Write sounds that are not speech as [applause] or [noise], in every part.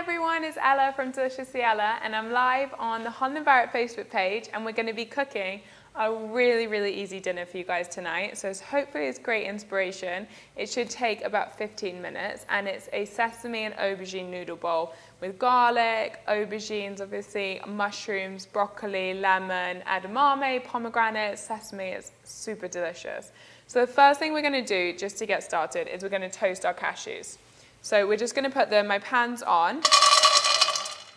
everyone, it's Ella from Deliciously Ella and I'm live on the Holland Barrett Facebook page and we're going to be cooking a really, really easy dinner for you guys tonight. So it's hopefully it's great inspiration. It should take about 15 minutes and it's a sesame and aubergine noodle bowl with garlic, aubergines obviously, mushrooms, broccoli, lemon, edamame, pomegranate, sesame. It's super delicious. So the first thing we're going to do just to get started is we're going to toast our cashews. So we're just going to put my pan's on,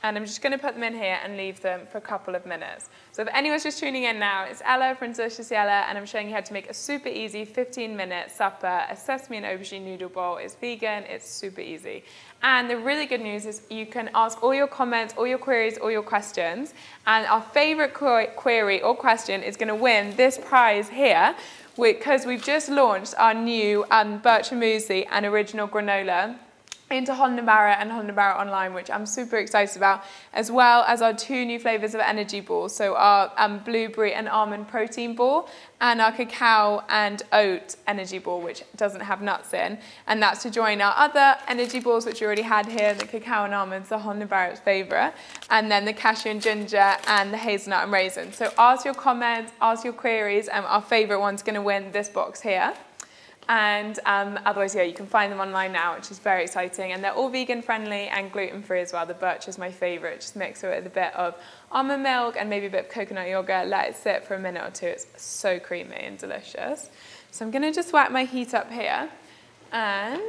and I'm just going to put them in here and leave them for a couple of minutes. So if anyone's just tuning in now, it's Ella from Deliciously Ella, and I'm showing you how to make a super easy 15-minute supper, a sesame and aubergine noodle bowl. It's vegan, it's super easy. And the really good news is you can ask all your comments, all your queries, all your questions, and our favorite query or question is going to win this prize here, because we've just launched our new um, Muesli and original granola into Barrett and Barrett Online, which I'm super excited about, as well as our two new flavours of energy balls. So our um, blueberry and almond protein ball and our cacao and oat energy ball, which doesn't have nuts in. And that's to join our other energy balls, which you already had here, the cacao and almonds, the Barrett's favourite, and then the cashew and ginger and the hazelnut and raisin. So ask your comments, ask your queries, and our favourite one's going to win this box here. And um, otherwise, yeah, you can find them online now, which is very exciting. And they're all vegan friendly and gluten free as well. The birch is my favorite. Just mix it with a bit of almond milk and maybe a bit of coconut yogurt. Let it sit for a minute or two. It's so creamy and delicious. So I'm to just whack my heat up here. And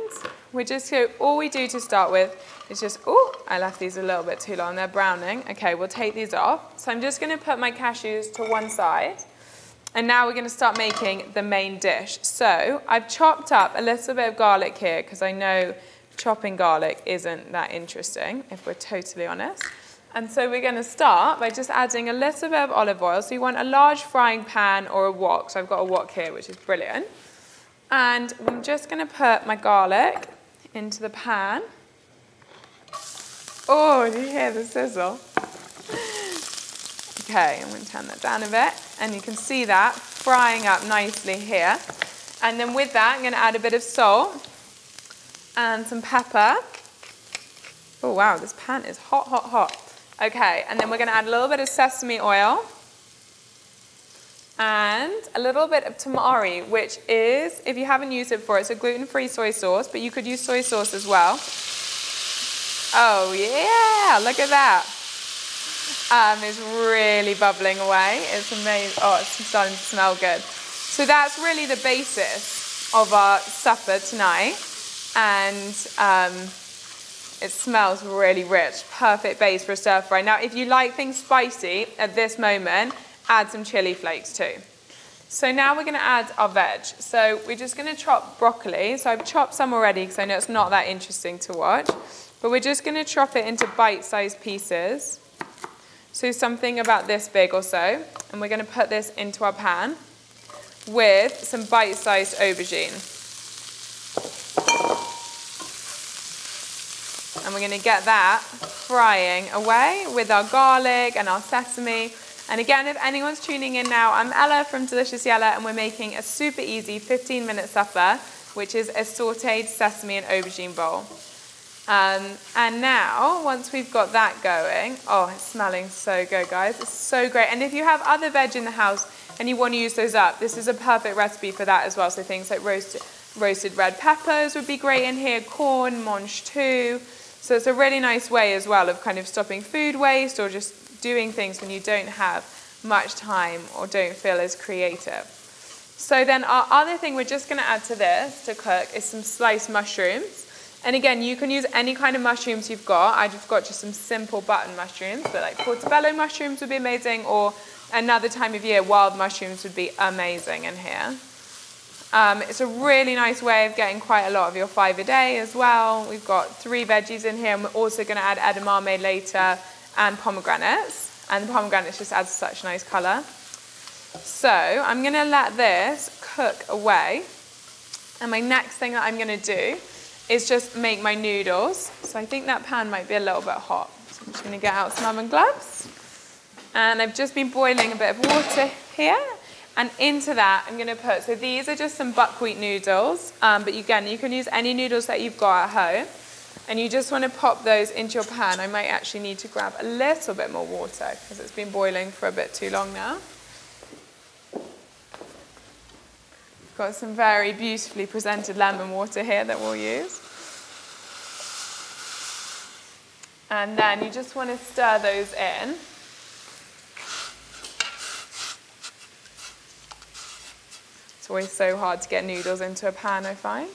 we're just going all we do to start with is just, oh, I left these a little bit too long. They're browning. Okay, we'll take these off. So I'm just to put my cashews to one side. And now we're to start making the main dish. So I've chopped up a little bit of garlic here because I know chopping garlic isn't that interesting, if we're totally honest. And so we're going to start by just adding a little bit of olive oil. So you want a large frying pan or a wok. So I've got a wok here, which is brilliant. And I'm just going to put my garlic into the pan. Oh, do you hear the sizzle? Okay, I'm going to turn that down a bit. And you can see that frying up nicely here. And then with that, I'm going to add a bit of salt and some pepper. Oh, wow, this pan is hot, hot, hot. Okay, and then we're going to add a little bit of sesame oil and a little bit of tamari, which is, if you haven't used it before, it's a gluten-free soy sauce, but you could use soy sauce as well. Oh, yeah, look at that um, is really bubbling away. It's amazing. Oh, it's starting to smell good. So that's really the basis of our supper tonight. And um, it smells really rich. Perfect base for a stir fry. Now, if you like things spicy at this moment, add some chili flakes too. So now we're going to add our veg. So we're just going to chop broccoli. So I've chopped some already because I know it's not that interesting to watch. But we're just going to chop it into bite-sized pieces. So something about this big or so. And we're going to put this into our pan with some bite-sized aubergine. And we're going to get that frying away with our garlic and our sesame. And again, if anyone's tuning in now, I'm Ella from Deliciously Ella, and we're making a super easy 15 minute supper, which is a sauteed sesame and aubergine bowl. Um, and now, once we've got that going, oh, it's smelling so good, guys. It's so great. And if you have other veg in the house and you want to use those up, this is a perfect recipe for that as well. So things like roasted, roasted red peppers would be great in here, corn, mangetout. So it's a really nice way as well of kind of stopping food waste or just doing things when you don't have much time or don't feel as creative. So then our other thing we're just going to add to this to cook is some sliced mushrooms. And again, you can use any kind of mushrooms you've got. I've got just some simple button mushrooms, but like portobello mushrooms would be amazing, or another time of year, wild mushrooms would be amazing in here. Um, it's a really nice way of getting quite a lot of your five a day as well. We've got three veggies in here, and we're also going to add edamame later and pomegranates. And the pomegranates just adds such nice colour. So I'm going to let this cook away. And my next thing that I'm going to do is just make my noodles. So I think that pan might be a little bit hot. So I'm just to get out some oven gloves. And I've just been boiling a bit of water here. And into that, I'm to put, so these are just some buckwheat noodles. Um, but again, you can use any noodles that you've got at home. And you just want to pop those into your pan. I might actually need to grab a little bit more water because it's been boiling for a bit too long now. Got some very beautifully presented lemon water here that we'll use. And then you just want to stir those in. It's always so hard to get noodles into a pan, I find.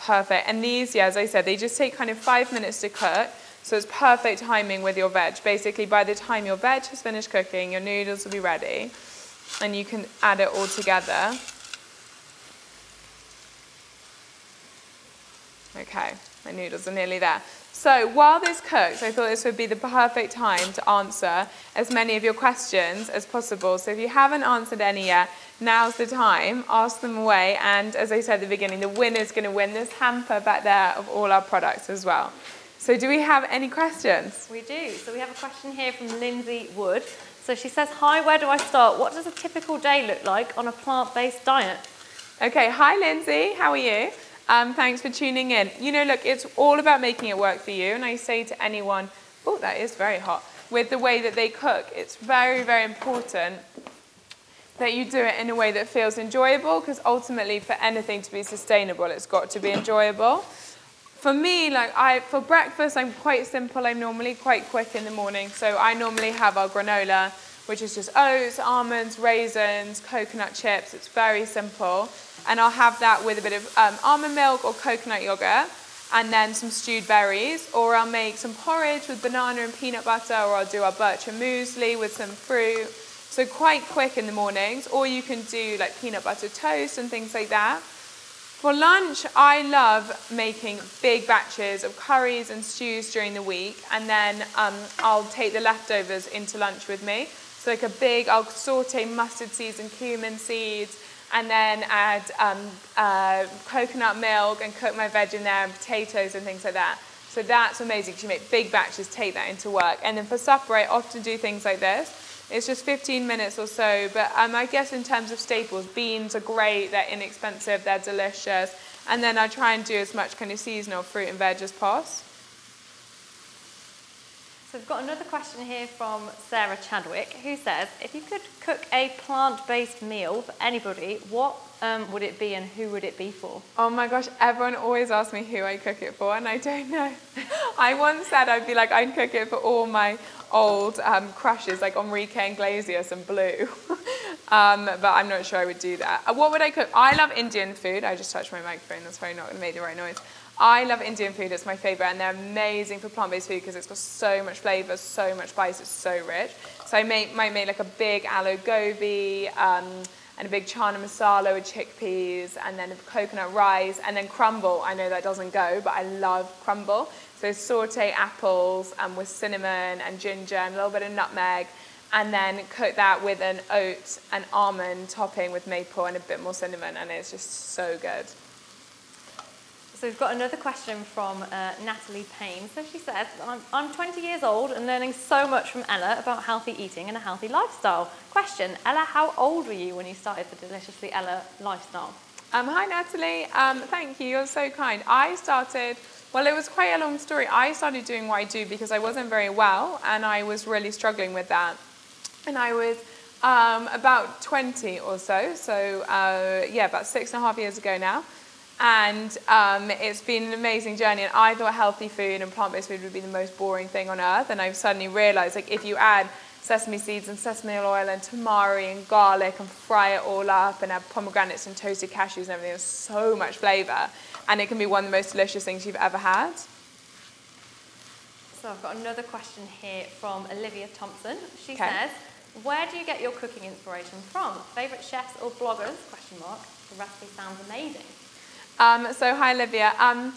Perfect. And these, yeah, as I said, they just take kind of five minutes to cook. So it's perfect timing with your veg. Basically, by the time your veg has finished cooking, your noodles will be ready. And you can add it all together. Okay, my noodles are nearly there. So while this cooks, I thought this would be the perfect time to answer as many of your questions as possible. So if you haven't answered any yet, now's the time. Ask them away. And as I said at the beginning, the winner's going to win this hamper back there of all our products as well. So do we have any questions? We do. So we have a question here from Lindsay Wood. So she says, hi, where do I start? What does a typical day look like on a plant-based diet? Okay, hi Lindsay, how are you? Um, thanks for tuning in. You know, look, it's all about making it work for you. And I say to anyone, oh, that is very hot, with the way that they cook, it's very, very important that you do it in a way that feels enjoyable because ultimately for anything to be sustainable, it's got to be enjoyable. For me, like I, for breakfast, I'm quite simple. I'm normally quite quick in the morning. So I normally have our granola, which is just oats, almonds, raisins, coconut chips. It's very simple and I'll have that with a bit of um, almond milk or coconut yogurt and then some stewed berries or I'll make some porridge with banana and peanut butter or I'll do our bircher muesli with some fruit. So quite quick in the mornings or you can do like peanut butter toast and things like that. For lunch, I love making big batches of curries and stews during the week and then um, I'll take the leftovers into lunch with me. So like a big, I'll saute mustard seeds and cumin seeds, and then add um, uh, coconut milk and cook my veg in there and potatoes and things like that. So that's amazing you make big batches, take that into work. And then for supper, I often do things like this. It's just 15 minutes or so, but um, I guess in terms of staples, beans are great, they're inexpensive, they're delicious. And then I try and do as much kind of seasonal fruit and veg as possible. So we've got another question here from Sarah Chadwick, who says, if you could cook a plant-based meal for anybody, what um, would it be and who would it be for? Oh my gosh, everyone always asks me who I cook it for, and I don't know. [laughs] I once said I'd be like, I'd cook it for all my old um, crushes, like Enrique Iglesias and Blue. [laughs] um, but I'm not sure I would do that. Uh, what would I cook? I love Indian food. I just touched my microphone, that's probably not going to make the right noise. I love Indian food, it's my favorite, and they're amazing for plant-based food because it's got so much flavor, so much spice, it's so rich. So I might make like a big aloo gobi, um, and a big chana masala with chickpeas, and then coconut rice, and then crumble. I know that doesn't go, but I love crumble. So saute apples um, with cinnamon and ginger and a little bit of nutmeg, and then cook that with an oat and almond topping with maple and a bit more cinnamon, and it's just so good. So we've got another question from uh, Natalie Payne. So she says, I'm, I'm 20 years old and learning so much from Ella about healthy eating and a healthy lifestyle. Question, Ella, how old were you when you started the Deliciously Ella lifestyle? Um, hi, Natalie. Um, thank you. You're so kind. I started, well, it was quite a long story. I started doing what I do because I wasn't very well and I was really struggling with that. And I was um, about 20 or so, so uh, yeah, about six and a half years ago now. And um, it's been an amazing journey. And I thought healthy food and plant-based food would be the most boring thing on earth. And I've suddenly realized, like, if you add sesame seeds and sesame oil and tamari and garlic and fry it all up and add pomegranates and toasted cashews and everything, there's so much flavor. And it can be one of the most delicious things you've ever had. So I've got another question here from Olivia Thompson. She okay. says, where do you get your cooking inspiration from? Favorite chefs or bloggers? Question mark. The recipe sounds amazing. Um, so hi Olivia. Um,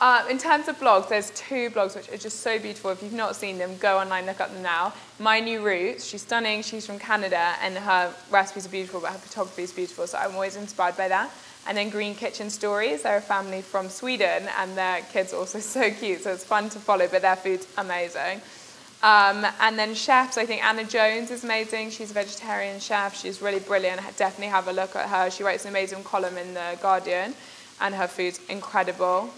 uh, in terms of blogs, there's two blogs which are just so beautiful. If you've not seen them, go online, look up them now. My New Roots, she's stunning, she's from Canada, and her recipes are beautiful, but her photography is beautiful, so I'm always inspired by that. And then Green Kitchen Stories, they're a family from Sweden, and their kids are also [laughs] so cute, so it's fun to follow, but their food's amazing. Um, and then chefs, I think Anna Jones is amazing. She's a vegetarian chef. She's really brilliant. Definitely have a look at her. She writes an amazing column in The Guardian, and her food's incredible.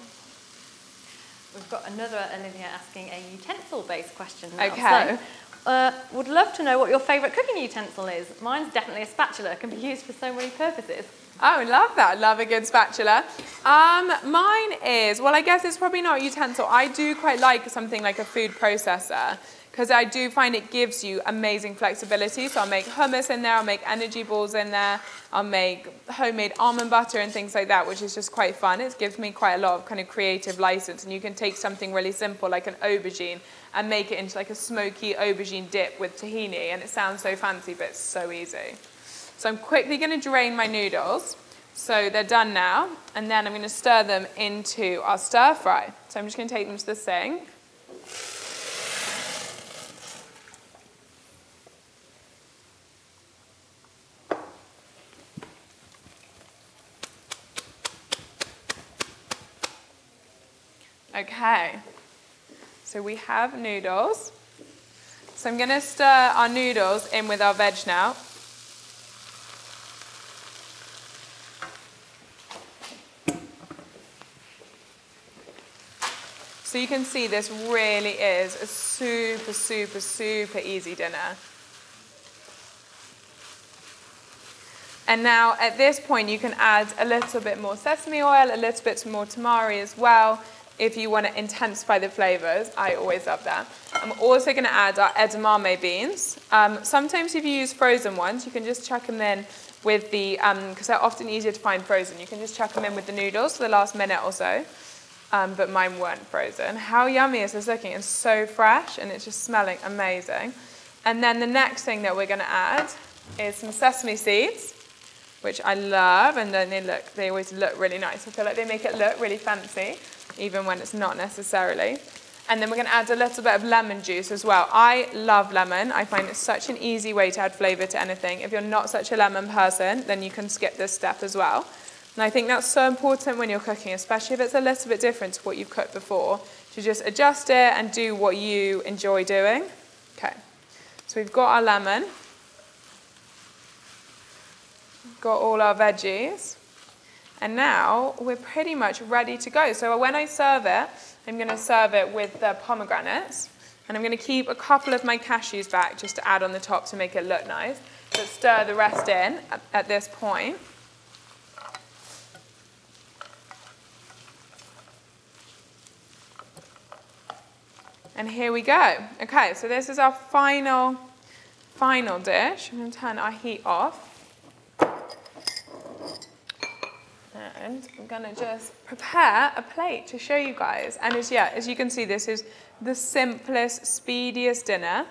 We've got another Olivia asking a utensil-based question now. Okay. So, uh, would love to know what your favourite cooking utensil is. Mine's definitely a spatula. It can be used for so many purposes. Oh, love that. Love a good spatula. Um, mine is, well, I guess it's probably not a utensil. I do quite like something like a food processor because I do find it gives you amazing flexibility. So I'll make hummus in there, I'll make energy balls in there, I'll make homemade almond butter and things like that, which is just quite fun. It gives me quite a lot of kind of creative license. And you can take something really simple like an aubergine and make it into like a smoky aubergine dip with tahini. And it sounds so fancy, but it's so easy. So I'm quickly going to drain my noodles. So they're done now. And then I'm going to stir them into our stir fry. So I'm just going to take them to the sink. Okay, so we have noodles. So I'm going to stir our noodles in with our veg now. So you can see this really is a super, super, super easy dinner. And now at this point you can add a little bit more sesame oil, a little bit more tamari as well, if you want to intensify the flavors. I always love that. I'm also going to add our edamame beans. Um, sometimes if you use frozen ones, you can just chuck them in with the, because um, they're often easier to find frozen, you can just chuck them in with the noodles for the last minute or so um, but mine weren't frozen. How yummy is this looking? It's so fresh and it's just smelling amazing. And then the next thing that we're going to add is some sesame seeds, which I love, and then they look, they always look really nice. I feel like they make it look really fancy, even when it's not necessarily. And then we're to add a little bit of lemon juice as well. I love lemon. I find it's such an easy way to add flavour to anything. If you're not such a lemon person, then you can skip this step as well. And I think that's so important when you're cooking, especially if it's a little bit different to what you've cooked before, to just adjust it and do what you enjoy doing. Okay, so we've got our lemon, got all our veggies, and now we're pretty much ready to go. So when I serve it, I'm going to serve it with the pomegranates, and I'm going to keep a couple of my cashews back just to add on the top to make it look nice, but stir the rest in at, at this point. And here we go. Okay, so this is our final, final dish. I'm going to turn our heat off. And I'm to just prepare a plate to show you guys. And as, yeah, as you can see, this is the simplest, speediest dinner.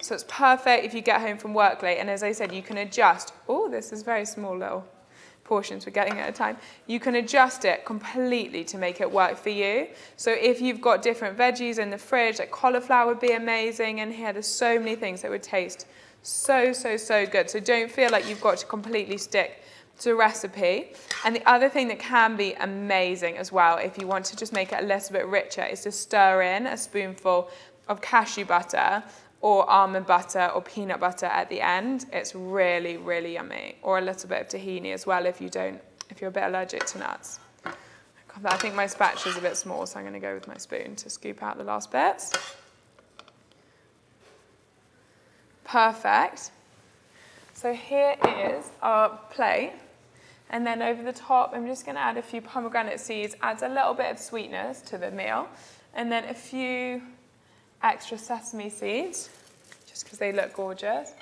So it's perfect if you get home from work late. And as I said, you can adjust. Oh, this is very small little portions we're getting at a time, you can adjust it completely to make it work for you. So if you've got different veggies in the fridge, like cauliflower would be amazing in here. There's so many things that would taste so, so, so good. So don't feel like you've got to completely stick to a recipe. And the other thing that can be amazing as well, if you want to just make it a little bit richer, is to stir in a spoonful of cashew butter or almond butter or peanut butter at the end. It's really, really yummy. Or a little bit of tahini as well if you don't, if you're a bit allergic to nuts. I think my spatula is a bit small, so I'm going to go with my spoon to scoop out the last bits. Perfect. So here is our plate. And then over the top, I'm just to add a few pomegranate seeds, adds a little bit of sweetness to the meal. And then a few extra sesame seeds, just because they look gorgeous.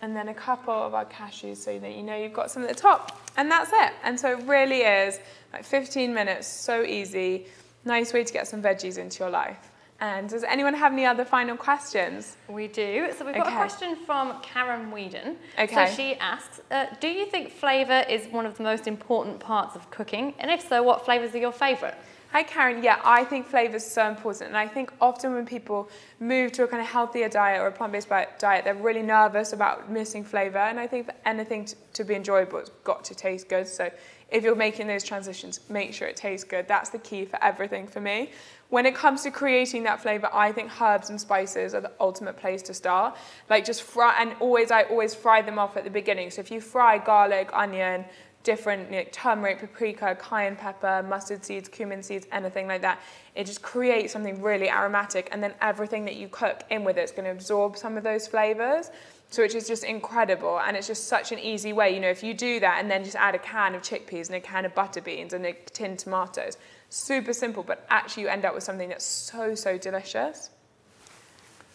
And then a couple of our cashews so that you know you've got some at the top. And that's it. And so it really is like 15 minutes, so easy. Nice way to get some veggies into your life. And does anyone have any other final questions? We do. So we've got okay. a question from Karen Whedon. Okay. So she asks, uh, do you think flavour is one of the most important parts of cooking? And if so, what flavours are your favourite? Hi Karen, yeah, I think flavour is so important and I think often when people move to a kind of healthier diet or a plant-based diet, they're really nervous about missing flavour and I think for anything to, to be enjoyable, it's got to taste good. So if you're making those transitions, make sure it tastes good. That's the key for everything for me. When it comes to creating that flavor, I think herbs and spices are the ultimate place to start. Like just fry, and always, I always fry them off at the beginning. So if you fry garlic, onion, different turmeric, paprika, cayenne pepper, mustard seeds, cumin seeds, anything like that. It just creates something really aromatic and then everything that you cook in with it is going to absorb some of those flavors. So which is just incredible and it's just such an easy way. You know, if you do that and then just add a can of chickpeas and a can of butter beans and a tin tomatoes, super simple, but actually you end up with something that's so, so delicious.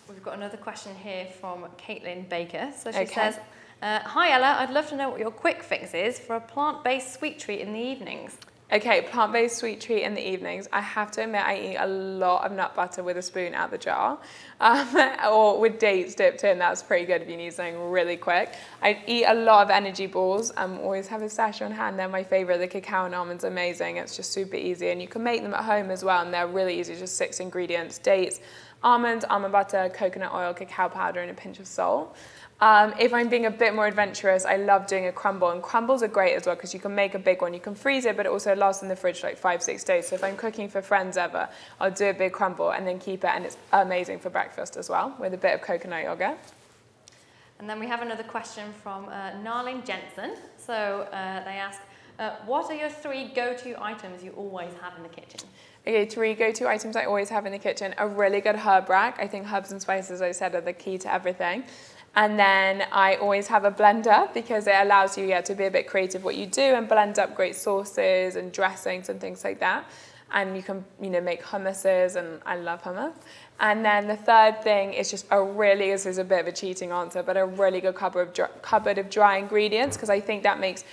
We've got another question here from Caitlin Baker. So she okay. says, uh, hi Ella, I'd love to know what your quick fix is for a plant-based sweet treat in the evenings. Okay, plant-based sweet treat in the evenings. I have to admit I eat a lot of nut butter with a spoon out the jar. Um, [laughs] or with dates dipped in, that's pretty good if you need something really quick. I eat a lot of energy balls. I um, always have a stash on hand. They're my favorite. The cacao and almonds amazing. It's just super easy. And you can make them at home as well. And they're really easy, just six ingredients. Dates, almonds, almond butter, coconut oil, cacao powder, and a pinch of salt. Um, if I'm being a bit more adventurous, I love doing a crumble, and crumbles are great as well because you can make a big one. You can freeze it, but it also lasts in the fridge like five, six days. So if I'm cooking for friends ever, I'll do a big crumble and then keep it, and it's amazing for breakfast as well with a bit of coconut yogurt. And then we have another question from uh, Narling Jensen. So uh, they ask, uh, what are your three go-to items you always have in the kitchen? Okay, three go-to items I always have in the kitchen. A really good herb rack. I think herbs and spices, as I said, are the key to everything. And then I always have a blender because it allows you yeah, to be a bit creative what you do and blend up great sauces and dressings and things like that. And you can you know, make hummuses, and I love hummus. And then the third thing is just a really, this is a bit of a cheating answer, but a really good cupboard of dry, cupboard of dry ingredients because I think that makes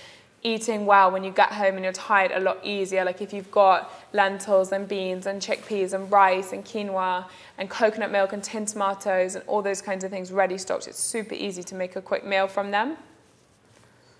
eating well when you get home and you're tired a lot easier. Like if you've got lentils and beans and chickpeas and rice and quinoa and coconut milk and tin tomatoes and all those kinds of things ready stocked, it's super easy to make a quick meal from them.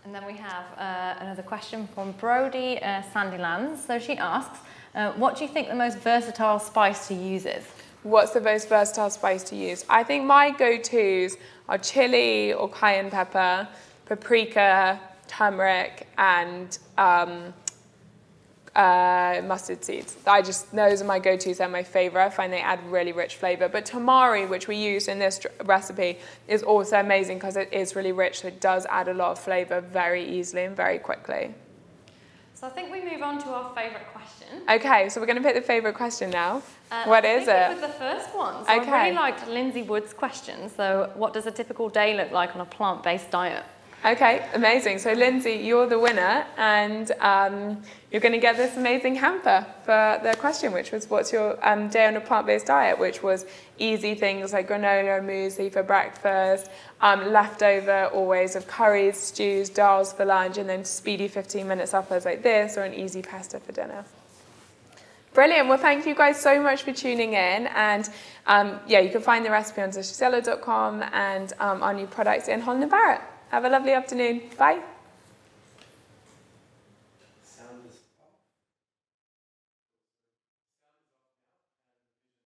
And then we have uh, another question from Brody uh, Sandylands. So she asks, uh, what do you think the most versatile spice to use is? What's the most versatile spice to use? I think my go-tos are chili or cayenne pepper, paprika, turmeric, and um, uh, mustard seeds. I just, those are my go-tos, they're my favorite. I find they add really rich flavor. But tamari, which we use in this recipe, is also amazing because it is really rich. So it does add a lot of flavor very easily and very quickly. So I think we move on to our favorite question. Okay, so we're going to pick the favorite question now. Uh, what is it? it the first one. So okay. I really liked Lindsay Wood's question. So what does a typical day look like on a plant-based diet? Okay, amazing. So Lindsay, you're the winner and um, you're going to get this amazing hamper for the question, which was what's your um, day on a plant-based diet, which was easy things like granola, muesli for breakfast, um, leftover always of curries, stews, dals for lunch, and then speedy 15-minute suppers like this or an easy pasta for dinner. Brilliant. Well, thank you guys so much for tuning in. And um, yeah, you can find the recipe on deliciouslyella.com and um, our new products in Holland & Barrett. Have a lovely afternoon. Bye.